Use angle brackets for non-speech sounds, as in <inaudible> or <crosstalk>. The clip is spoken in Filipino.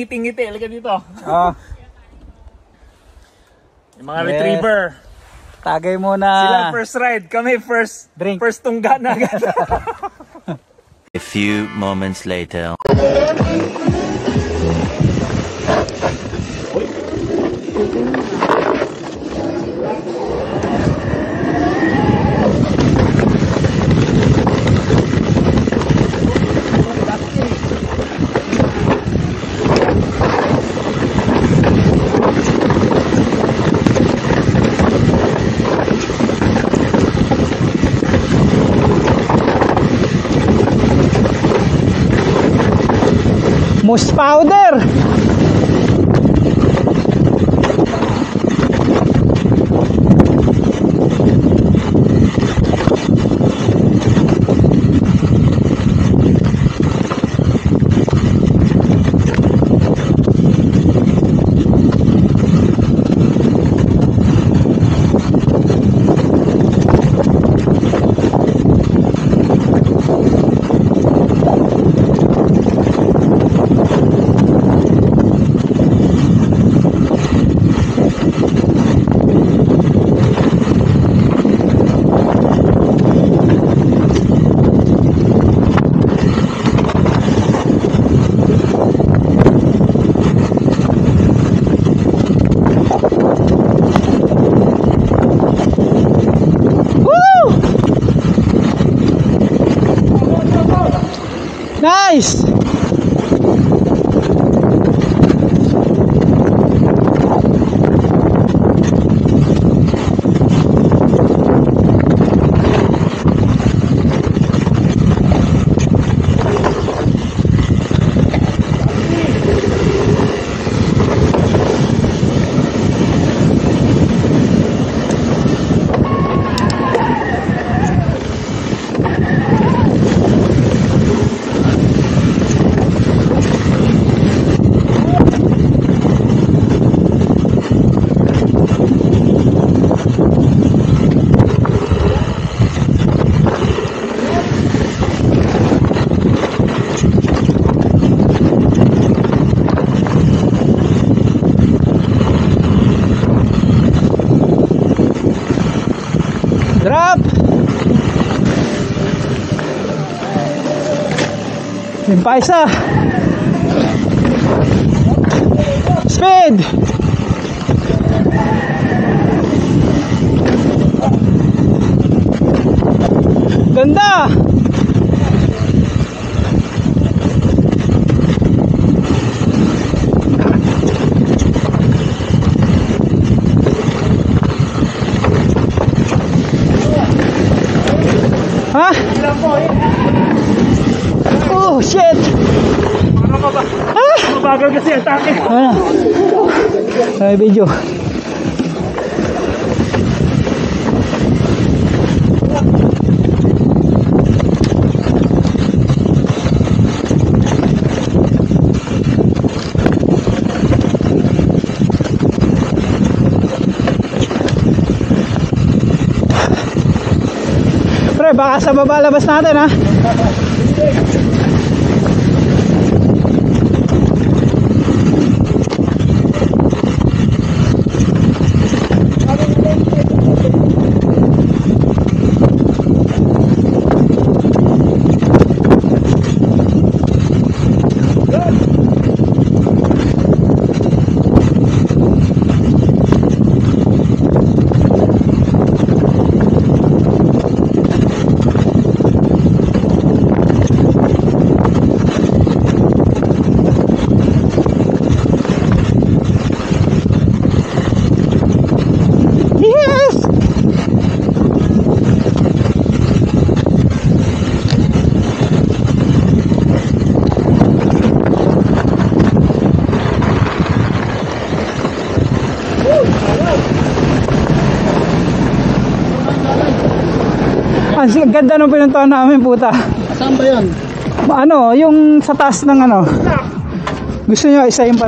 ngiti-ngiti. Halika dito. Oh, Yung mga Yes. retriever. tagay muna. Sila first ride. Kami first. Drink. First tungga na agad. <laughs> A few moments later. Powder. Nice! Isa. Speed! Ganda! Ha? Oh, shit! Mabagal kasi ang take. Ano? May video. Pre, baka sa baba labas natin ha. Yes! Ang ganda ng pinuntahan namin puta. Saan ba yun? Ano, yung sa taas ng ano. Gusto nyo isa yung pa